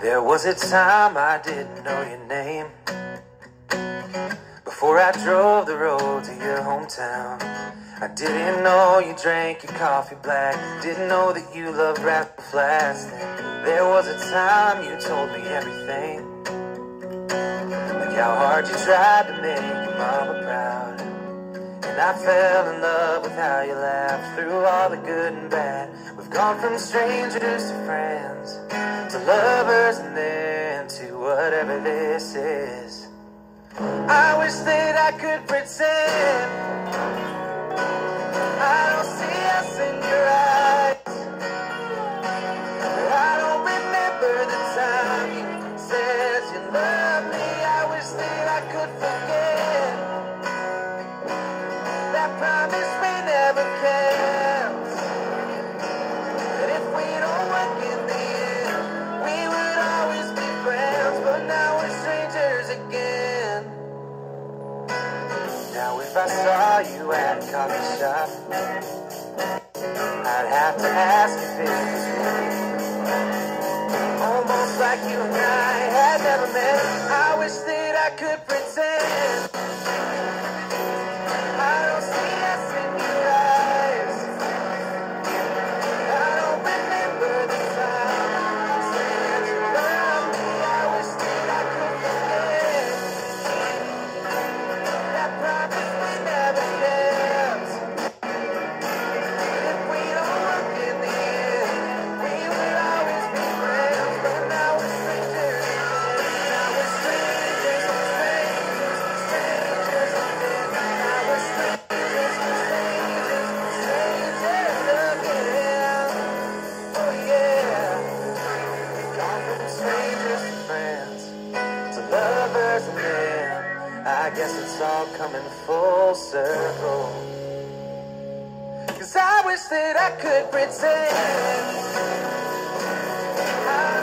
There was a time I didn't know your name. Before I drove the road to your hometown I didn't know you drank your coffee black. Didn't know that you loved rap plastic. There was a time you told me everything. Like how hard you tried to make your mama proud. I fell in love with how you laughed through all the good and bad. We've gone from strangers to friends, to lovers, and then to whatever this is. I wish that I could pretend. I saw you at a coffee shop, I'd have to ask you. Almost like you and then I guess it's all coming full circle. Cause I wish that I could pretend. I